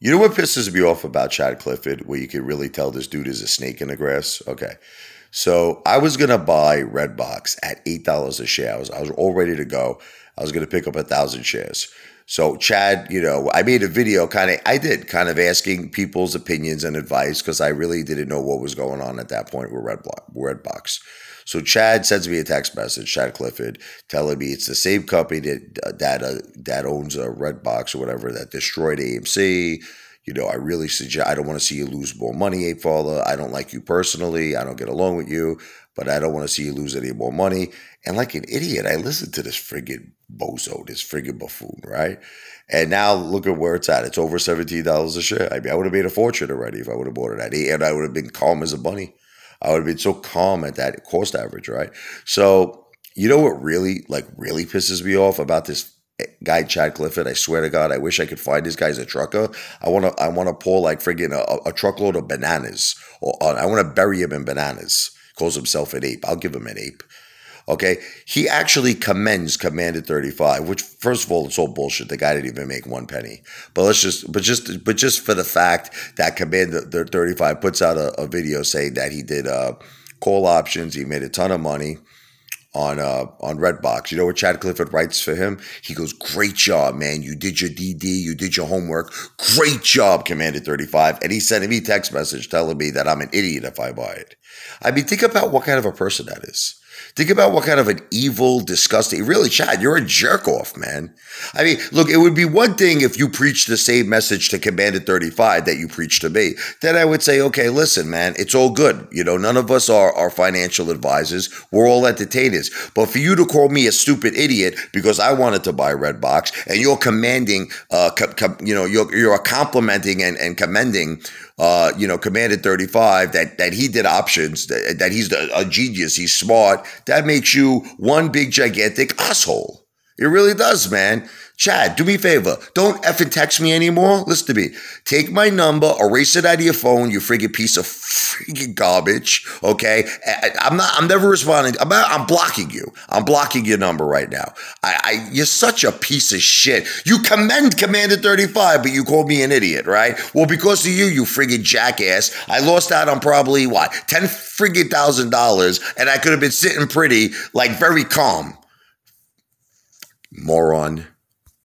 You know what pisses me off about Chad Clifford, where you can really tell this dude is a snake in the grass? Okay. So I was gonna buy Redbox at eight dollars a share. I was I was all ready to go. I was gonna pick up a thousand shares. So Chad, you know, I made a video kind of I did kind of asking people's opinions and advice because I really didn't know what was going on at that point with Redbox. Redbox. So Chad sends me a text message, Chad Clifford, telling me it's the same company that uh, that uh, that owns a Redbox or whatever that destroyed AMC. You know, I really suggest I don't want to see you lose more money, Ape. I don't like you personally. I don't get along with you, but I don't want to see you lose any more money. And like an idiot, I listened to this friggin' bozo, this friggin' buffoon, right? And now look at where it's at. It's over seventeen dollars a share. I mean, I would have made a fortune already if I would have bought it at eight, and I would have been calm as a bunny. I would have been so calm at that cost average, right? So, you know what really, like, really pisses me off about this guy Chad Clifford. I swear to God, I wish I could find this guy's a trucker. I want to, I want to pull like friggin' a, a, truckload of bananas, or uh, I want to bury him in bananas. Calls himself an ape. I'll give him an ape. Okay, he actually commends Commanded 35, which first of all, it's all bullshit. The guy didn't even make one penny. But let's just, but just, but just for the fact that Commanded 35 puts out a, a video saying that he did uh, call options, he made a ton of money on uh on Redbox. You know what Chad Clifford writes for him? He goes, "Great job, man. You did your DD. You did your homework. Great job, Commanded 35." And he sent me a text message telling me that I'm an idiot if I buy it. I mean, think about what kind of a person that is. Think about what kind of an evil, disgusting, really, Chad, you're a jerk off, man. I mean, look, it would be one thing if you preached the same message to Commanded 35 that you preached to me. Then I would say, okay, listen, man, it's all good. You know, none of us are, are financial advisors. We're all entertainers. But for you to call me a stupid idiot because I wanted to buy Redbox and you're commanding, uh, co- co- you know, you're, you're complimenting and, and commending uh, you know, commanded 35, that, that he did options, that, that he's a genius, he's smart, that makes you one big gigantic asshole. It really does, man. Chad, do me a favor. Don't effing text me anymore. Listen to me. Take my number, erase it out of your phone, you friggin' piece of freaking garbage. Okay? I'm not, I'm never responding. I'm, I'm blocking you. I'm blocking your number right now. I, I, you're such a piece of shit. You commend Commander 35, but you call me an idiot, right? Well, because of you, you friggin' jackass, I lost out on probably what? 10 friggin' thousand dollars, and I could have been sitting pretty, like very calm. Moron.